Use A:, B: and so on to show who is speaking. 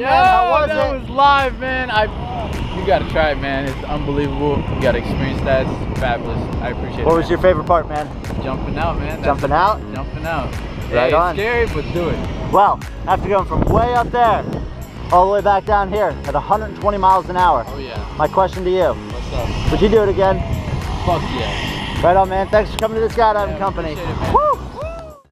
A: dive, man. I you gotta try it, man. It's unbelievable. You gotta experience that. It's fabulous. I appreciate it.
B: What was
A: man.
B: your favorite part, man?
A: jumping out, man? That's
B: Jumping out?
A: Jumping out.
B: Right
A: yeah,
B: on.
A: It's scary, but do it.
B: Well, after going from way up there all the way back down here at 120 miles an hour,
A: Oh yeah.
B: my question to you,
A: What's up?
B: would you do it again?
A: Fuck yeah.
B: Right on, man. Thanks for coming to the skydiving
A: Yeah,
B: company.
A: it,